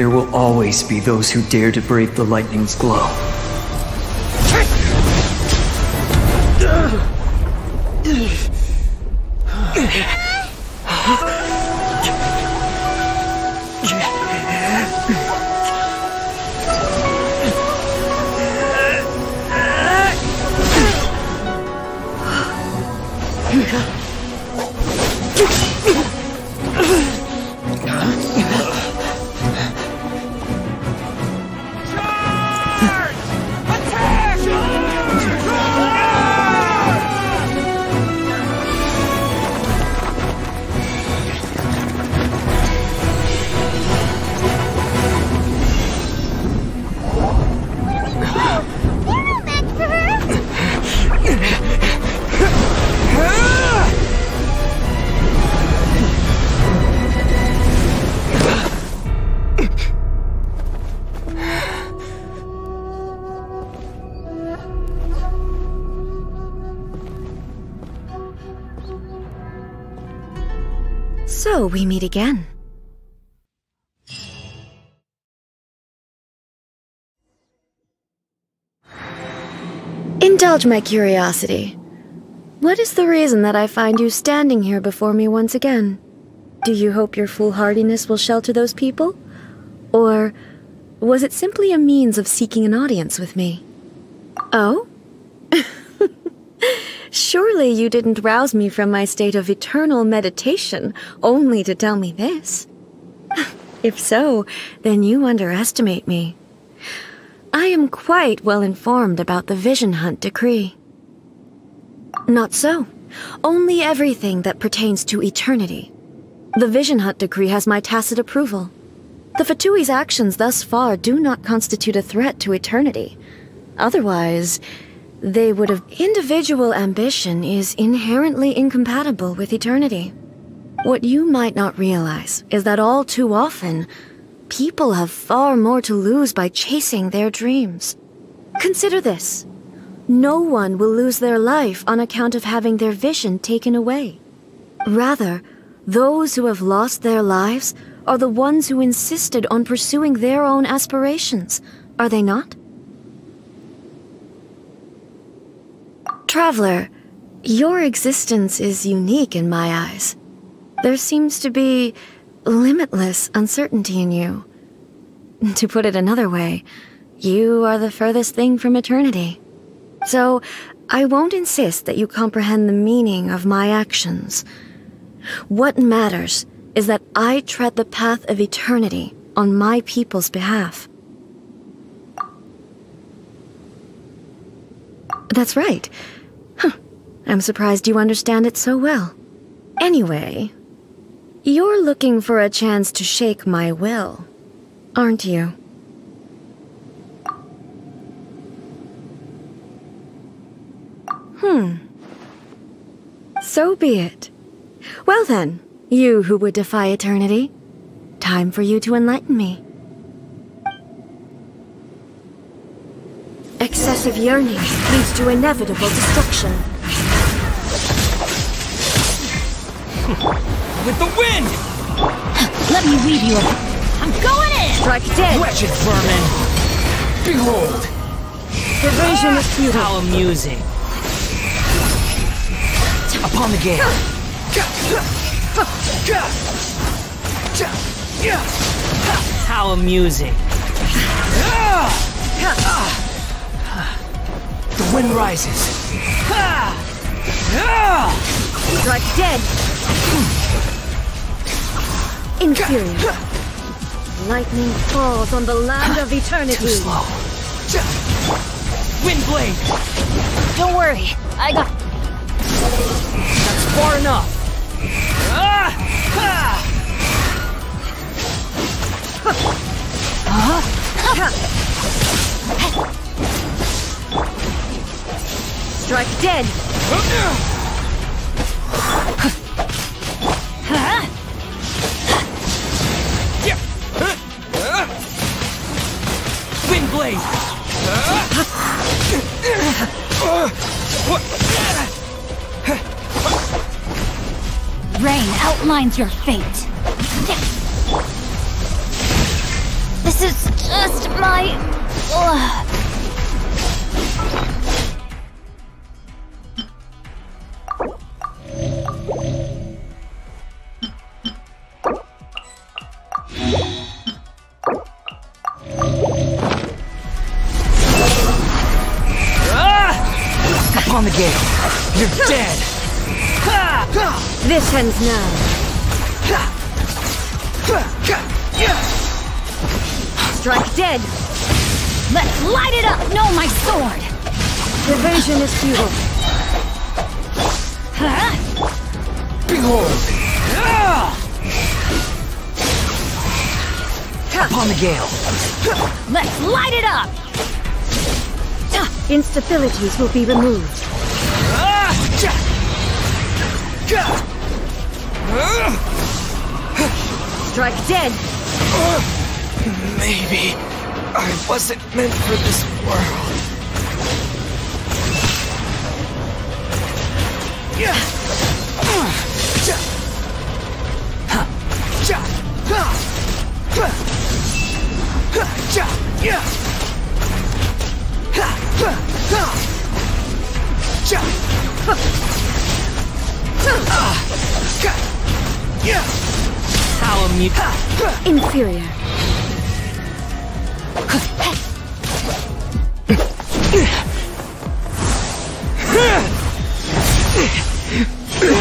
There will always be those who dare to brave the lightning's glow. So we meet again. Indulge my curiosity. What is the reason that I find you standing here before me once again? Do you hope your foolhardiness will shelter those people? Or was it simply a means of seeking an audience with me? Oh? Surely you didn't rouse me from my state of eternal meditation only to tell me this. if so, then you underestimate me. I am quite well informed about the Vision Hunt decree. Not so. Only everything that pertains to eternity. The Vision Hunt decree has my tacit approval. The Fatui's actions thus far do not constitute a threat to eternity. Otherwise, they would have. Individual ambition is inherently incompatible with eternity. What you might not realize is that all too often, people have far more to lose by chasing their dreams. Consider this. No one will lose their life on account of having their vision taken away. Rather, those who have lost their lives are the ones who insisted on pursuing their own aspirations, are they not? Traveler, your existence is unique in my eyes. There seems to be limitless uncertainty in you. To put it another way, you are the furthest thing from eternity. So, I won't insist that you comprehend the meaning of my actions. What matters is that I tread the path of eternity on my people's behalf. That's right. I'm surprised you understand it so well. Anyway, you're looking for a chance to shake my will, aren't you? Hmm. So be it. Well then, you who would defy eternity, time for you to enlighten me. Excessive yearning leads to inevitable destruction. With the wind! Let me lead you. I'm going in! Strike dead! Wretched vermin! Behold! Evasion is futile. How amusing! Upon the gale! How amusing! The wind rises! Strike dead! Inferior. Lightning falls on the land of eternity. Too slow. Wind blade! Don't worry. I got. That's far enough! Ah! Ah! Strike dead! Wind blade! Rain outlines your fate. This is just my. Ugh. Upon the gale. You're dead. This ends now. Strike dead. Let's light it up! No, my sword! Evasion is futile. Behold. Upon the gale. Let's light it up! Instabilities will be removed. Strike dead. Maybe I wasn't meant for this world. Yeah. How amusing. Inferior.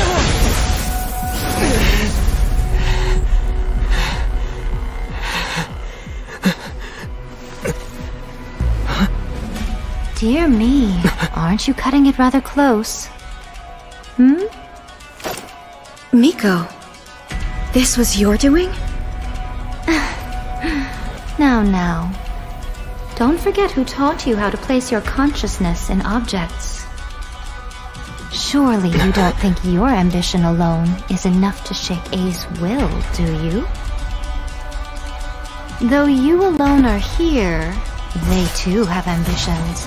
Dear me, aren't you cutting it rather close? Hmm? Miko, this was your doing? Now, now. Don't forget who taught you how to place your consciousness in objects. Surely you don't think your ambition alone is enough to shake Ei's will, do you? Though you alone are here, they too have ambitions,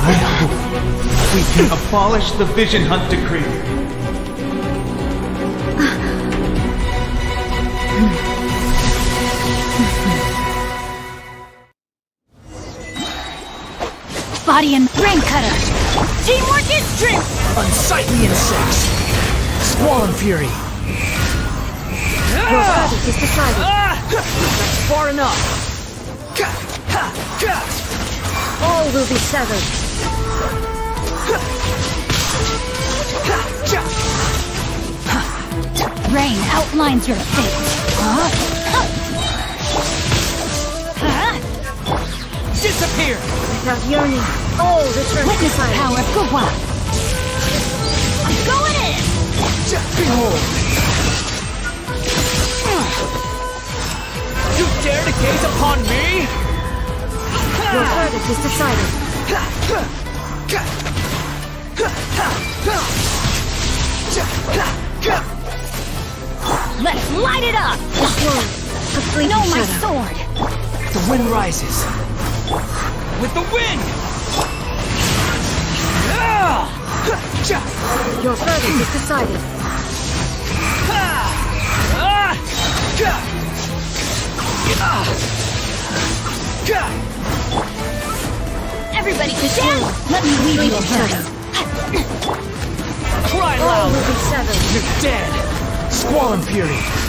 I hope we can abolish the Vision Hunt Decree. Body and brain cutter! Teamwork is strength! Unsightly insects. Squall and fury. Your verdict is decided. That's far enough. Ka! Ha! Ka! All will be severed. Rain outlines your fate. Huh? Huh? Disappear! Without yearning, all return to Witness the power of Gugwa! I'm going in! Ja! Behold! You dare to gaze upon me? Your verdict is decided. Light it up! This world, a fleeting Know my shadow. sword! The wind rises. With the wind! Ha! Ja! Your verdict is decided. Ha! Ka! Ka! Everybody sit down! Let me weave you a Shadow. Cry loud! will be severed. You're dead! Squall and fury!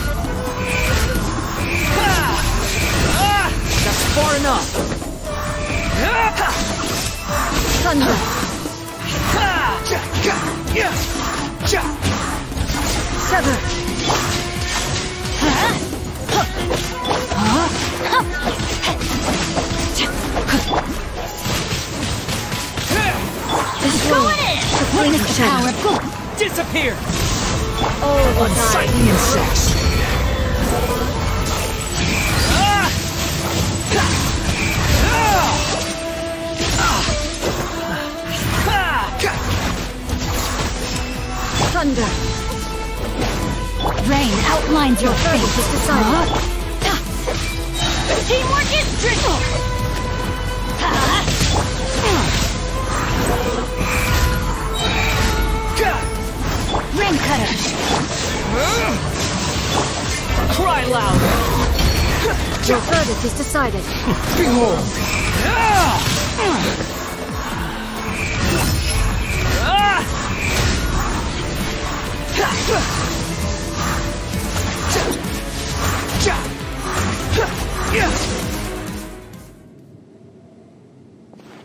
Far enough! Thunder. Sever. This Going in! a fleeting Witness the power of Gugwa! Disappear! Will. Unsightly insects! Rain your Fate fate. is decided. Teamwork is tricky! Rain cutter! Cry loud! Your verdict is decided. Behold!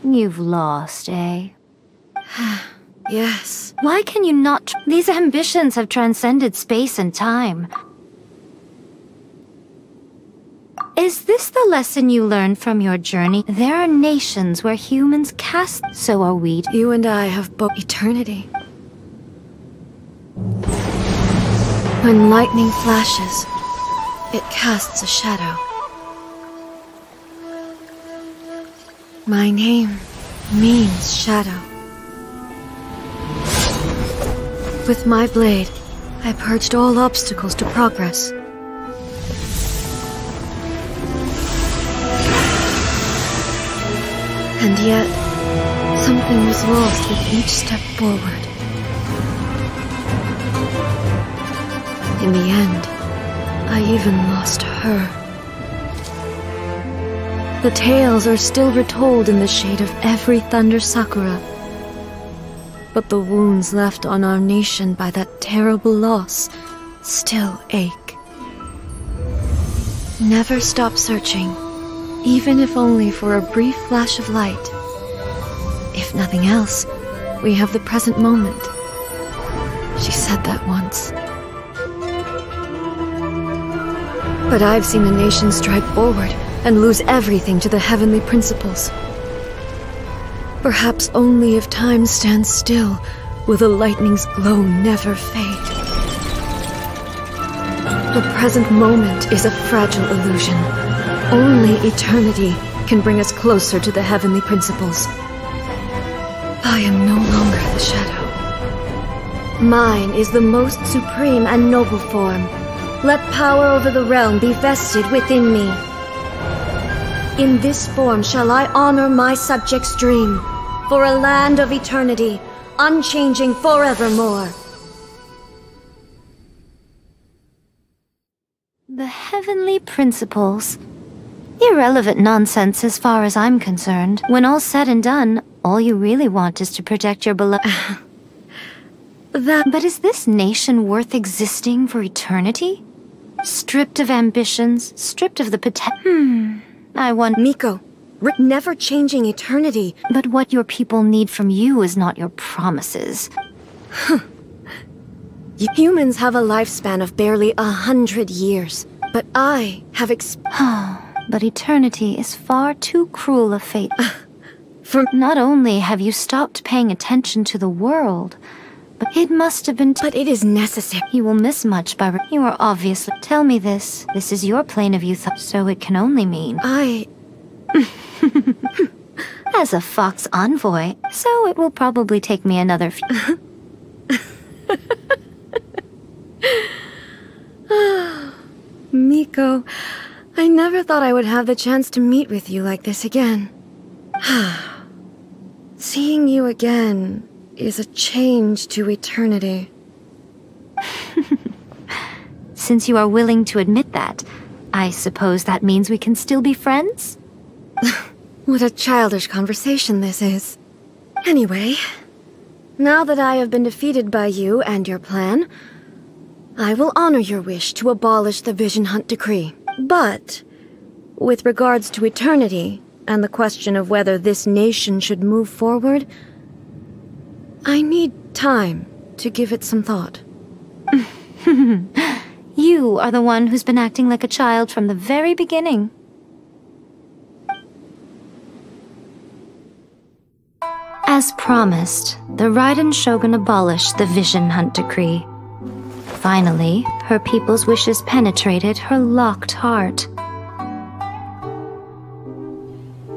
You've lost, eh? Yes. Why can you not? tr- These ambitions have transcended space and time. Is this the lesson you learned from your journey? There are nations where humans cast, so are we. You and I have both eternity. When lightning flashes, it casts a shadow. My name means shadow. With my blade, I purged all obstacles to progress. And yet, something was lost with each step forward. In the end, I even lost her. The tales are still retold in the shade of every Thunder Sakura. But the wounds left on our nation by that terrible loss still ache. Never stop searching, even if only for a brief flash of light. If nothing else, we have the present moment. She said that once. But I've seen a nation strike forward and lose everything to the heavenly principles. Perhaps only if time stands still will the lightning's glow never fade. The present moment is a fragile illusion. Only eternity can bring us closer to the heavenly principles. I am no longer the shadow. Mine is the most supreme and noble form. Let power over the realm be vested within me. In this form shall I honor my subject's dream, for a land of eternity, unchanging forevermore. The heavenly principles. Irrelevant nonsense as far as I'm concerned. When all's said and done, all you really want is to protect your beloved. That But is this nation worth existing for eternity? Stripped of ambitions, stripped of the potential. Hmm. I want- Miko, never changing eternity. But what your people need from you is not your promises. Humans have a lifespan of barely a hundred years, but I have ex- But eternity is far too cruel a fate. For- Not only have you stopped paying attention to the world, it must have been. but it is necessary. you will miss much by. You are obviously. Tell me this. This is your plane of youth, so it can only mean. I As a fox envoy, so it will probably take me another few. Miko, I never thought I would have the chance to meet with you like this again. Seeing you again is a change to eternity. Since you are willing to admit that, I suppose that means we can still be friends? What a childish conversation this is. Anyway, now that I have been defeated by you and your plan, I will honor your wish to abolish the Vision Hunt Decree. But, with regards to eternity and the question of whether this nation should move forward, I need time to give it some thought. You are the one who's been acting like a child from the very beginning. As promised, the Raiden Shogun abolished the Vision Hunt Decree. Finally, her people's wishes penetrated her locked heart.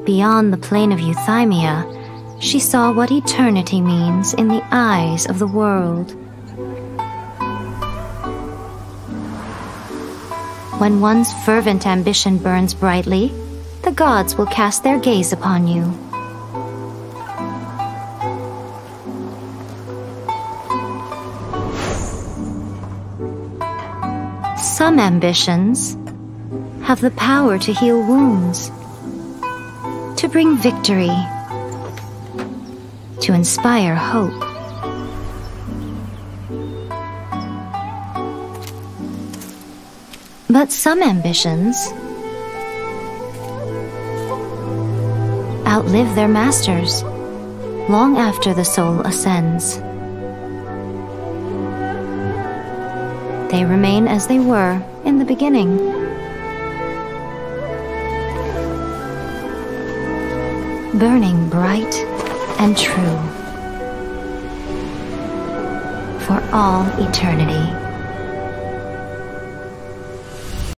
Beyond the plane of Euthymia, she saw what eternity means in the eyes of the world. When one's fervent ambition burns brightly, the gods will cast their gaze upon you. Some ambitions have the power to heal wounds, to bring victory to inspire hope. But some ambitions outlive their masters long after the soul ascends. They remain as they were in the beginning. Burning bright and true for all eternity.